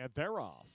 And they're off.